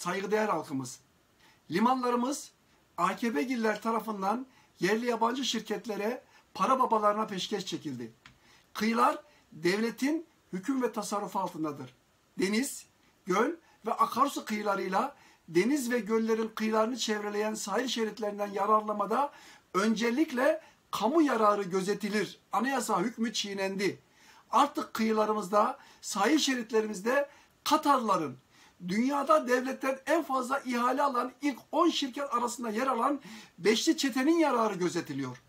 saygıdeğer halkımız. Limanlarımız AKP'giller tarafından yerli yabancı şirketlere para babalarına peşkeş çekildi. Kıyılar devletin hüküm ve tasarrufu altındadır. Deniz, göl ve akarsu kıyılarıyla deniz ve göllerin kıyılarını çevreleyen sahil şeritlerinden yararlamada öncelikle kamu yararı gözetilir. Anayasa hükmü çiğnendi. Artık kıyılarımızda, sahil şeritlerimizde Katarların, dünyada devletten en fazla ihale alan ilk 10 şirket arasında yer alan beşli çetenin yararı gözetiliyor.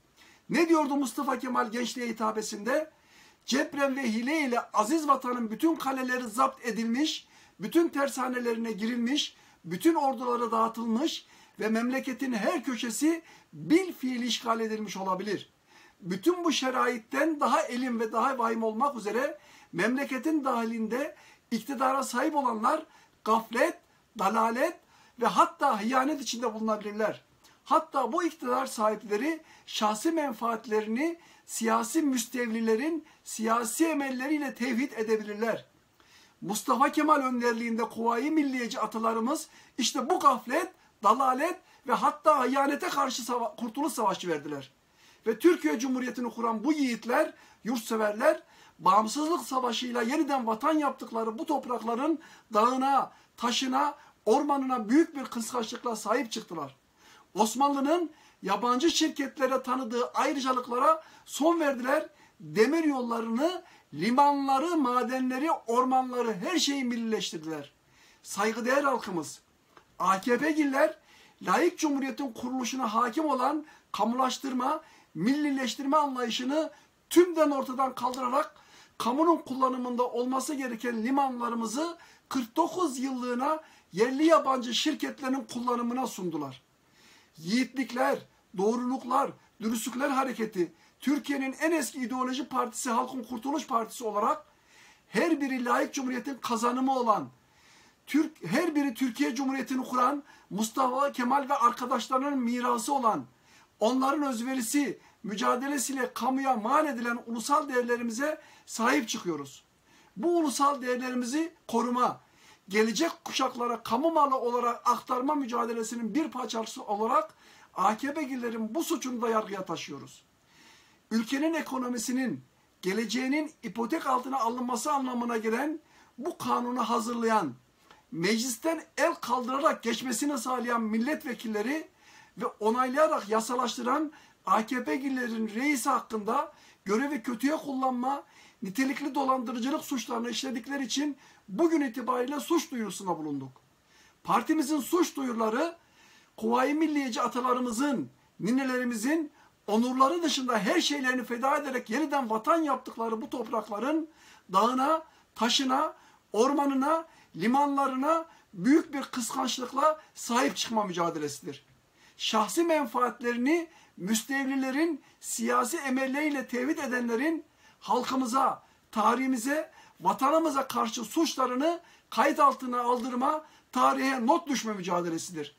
Ne diyordu Mustafa Kemal gençliğe hitabesinde? Cepren ve hile ile aziz vatanın bütün kaleleri zapt edilmiş, bütün tersanelerine girilmiş, bütün orduları dağıtılmış ve memleketin her köşesi bil fiil işgal edilmiş olabilir. Bütün bu şeraitten daha elim ve daha vahim olmak üzere memleketin dahilinde iktidara sahip olanlar gaflet, dalalet ve hatta hıyanet içinde bulunabilirler. Hatta bu iktidar sahipleri şahsi menfaatlerini siyasi müstevlilerin siyasi emelleriyle tevhid edebilirler. Mustafa Kemal önderliğinde Kuvayi Milliyeci atalarımız işte bu gaflet, dalalet ve hatta hıyanete karşı sava kurtuluş savaşı verdiler. Ve Türkiye Cumhuriyeti'ni kuran bu yiğitler, yurtseverler, bağımsızlık savaşıyla yeniden vatan yaptıkları bu toprakların dağına, taşına, ormanına büyük bir kıskançlıkla sahip çıktılar. Osmanlı'nın yabancı şirketlere tanıdığı ayrıcalıklara son verdiler. Demir yollarını, limanları, madenleri, ormanları her şeyi millileştirdiler. Saygıdeğer halkımız, AKP'giller layık cumhuriyetin kuruluşuna hakim olan kamulaştırma, millileştirme anlayışını tümden ortadan kaldırarak kamunun kullanımında olması gereken limanlarımızı 49 yıllığına yerli yabancı şirketlerin kullanımına sundular. Yiğitlikler, doğruluklar, dürüstlükler hareketi Türkiye'nin en eski ideoloji partisi Halkın Kurtuluş Partisi olarak her biri layık cumhuriyetin kazanımı olan Türk her biri Türkiye Cumhuriyeti'ni kuran Mustafa Kemal ve arkadaşlarının mirası olan onların özverisi, mücadelesiyle kamuya mal edilen ulusal değerlerimize sahip çıkıyoruz. Bu ulusal değerlerimizi koruma, gelecek kuşaklara kamu malı olarak aktarma mücadelesinin bir parçası olarak AKP'lilerin bu suçunu da yargıya taşıyoruz. Ülkenin ekonomisinin, geleceğinin ipotek altına alınması anlamına gelen bu kanunu hazırlayan, meclisten el kaldırarak geçmesini sağlayan milletvekilleri ve onaylayarak yasalaştıran AKP'lilerin reisi hakkında görevi kötüye kullanma, nitelikli dolandırıcılık suçlarını işledikleri için bugün itibariyle suç duyurusuna bulunduk. Partimizin suç duyuruları Kuvayi Milliyeci atalarımızın, ninelerimizin onurları dışında her şeylerini feda ederek yeniden vatan yaptıkları bu toprakların dağına, taşına, ormanına, limanlarına büyük bir kıskançlıkla sahip çıkma mücadelesidir. Şahsi menfaatlerini müstevlilerin siyasi emelleriyle tevhid edenlerin halkımıza, tarihimize, vatanımıza karşı suçlarını kayıt altına aldırma, tarihe not düşme mücadelesidir.